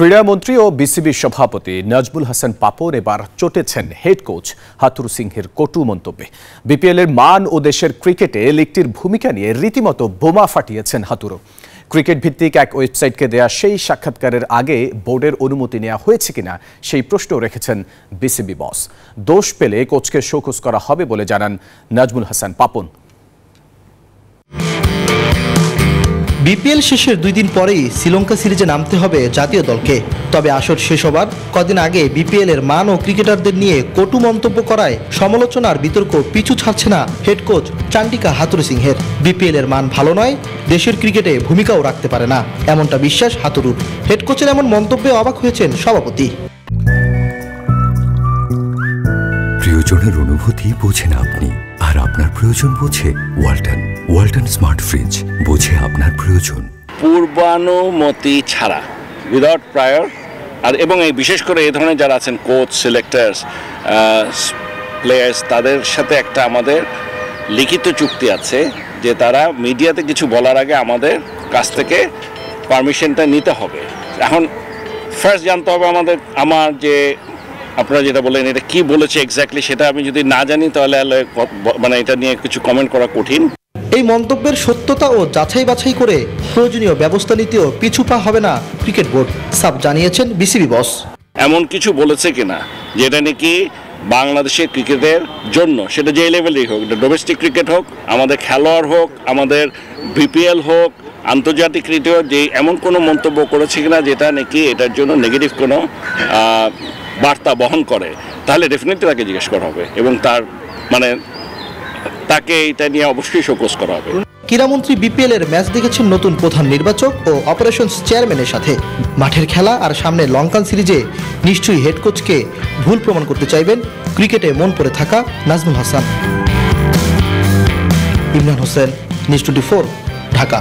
ক্রীড়ামন্ত্রী ও BCB সভাপতি নাজমুল হাসান পাপন এবার চটেছেন head coach Hathuru সিংহের কটু মন্তব্যে। বিপিএল এর মান ও দেশের ক্রিকেটে লিগটির ভূমিকা নিয়ে রীতিমতো বোমা ফাটিয়েছেন হাতুরু ক্রিকেট ভিত্তিক এক ওয়েবসাইটকে দেয়া সেই সাক্ষাৎকারের আগে বোর্ডের অনুমতি নেওয়া হয়েছে কিনা সেই প্রশ্ন রেখেছেন বিসিবি বস। দোষ পেলে কোচকে শোকস করা হবে বলে জানান নাজমুল হাসান পাপন। বিপিএল শেষের দুই দিন পরেই শ্রীলঙ্কা সিরিজে নামতে হবে জাতীয় দলকে। তবে আসর শেষ হবার কদিন আগে বিপিএল এর মান ও ক্রিকেটারদের নিয়ে কটু মন্তব্য করায় সমালোচনার বিতর্ক পিছু ছাড়ছে না হেড কোচ চান্ডিকা হাতুরু সিংহের। বিপিএল এর মান ভালো নয়, দেশের ক্রিকেটে ভূমিকাও রাখতে পারে না, এমনটা বিশ্বাস হাতুরুর হেড কোচের এমন মন্তব্যে অবাক হয়েছেন সভাপতি। প্রিয়জনের অনুভূতি বোঝেন আপনি। আর আপনার প্রয়োজন বোঝে ওয়ালটন। ওয়ালটন স্মার্ট ফ্রিজ, বোঝে আপনার প্রয়োজন। পূর্বানুমতি ছাড়া উইদাউট প্রায়র আর এবং এই বিশেষ করে এই ধরনের যারা আছেন কোচ সিলেক্টার্স প্লেয়ার্স তাদের সাথে একটা আমাদের লিখিত চুক্তি আছে যে তারা মিডিয়াতে কিছু বলার আগে আমাদের কাছ থেকে পারমিশনটা নিতে হবে। এখন ফার্স্ট জানতে হবে আমাদের, আমার যে আপনারা যেটা বললেন এটা কি বলেছে এক্স্যাক্টলি সেটা আমি যদি না জানি তাহলে মানে এটা নিয়ে কিছু কমেন্ট করা কঠিন। এই মন্তব্যের সত্যতা ও যাচাই বাছাই করে প্রয়োজনীয় ব্যবস্থা নিতেও পিছু পা হবে না ক্রিকেট বোর্ড সাব জানিয়েছেন বিসিবি বস। এমন কিছু বলেছে কিনা? যেটা নাকি বাংলাদেশের ক্রিকেটের জন্য সেটা যে লেভেলেই হোক ডোমেস্টিক ক্রিকেট হোক আমাদের খেলোয়াড় হোক আমাদের বিপিএল হোক আন্তর্জাতিক ক্রিকেট যে এমন কোনো মন্তব্য করেছে কিনা যেটা নাকি এটার জন্য নেগেটিভ কোনো বার্তা বহন করে, তাহলে ডেফিনেটলি তাকে জিজ্ঞেস করা হবে এবং তার মানে তাকে এটা নিয়ে অবশ্যই শোকস করা হবে। ক্রীড়ামন্ত্রী বিপিএল এর ম্যাচ দেখেছেন নতুন প্রধান নির্বাচক ও অপারেশনস চেয়ারম্যানের সাথে। মাঠের খেলা আর সামনে লঙ্কান সিরিজে নিশ্চয়ই হেড কোচকে ভুল প্রমাণ করতে চাইবেন ক্রিকেটে মন পড়ে থাকা Nazmul Hasan. Imran Hossain news twenty Dhaka.